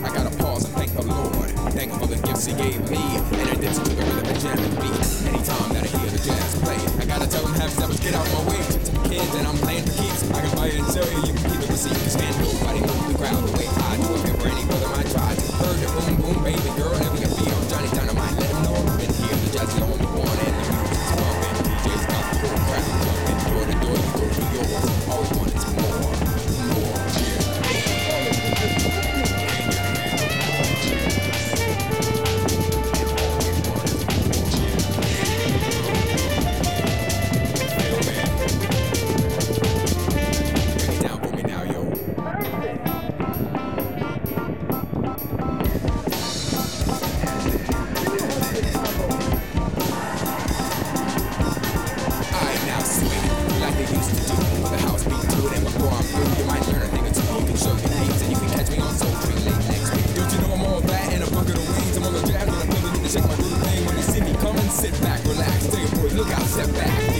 I gotta pause and thank the Lord. Thank him for the gifts he gave me. And I didn't took a rhythm and jam and beat. Anytime that I hear the jazz play, I gotta tell them, half steppers, get out my way. Kids and I'm playing for keeps. I can buy it and sell you, you can keep the receipt. Sit back, relax, take a break, look out, step back.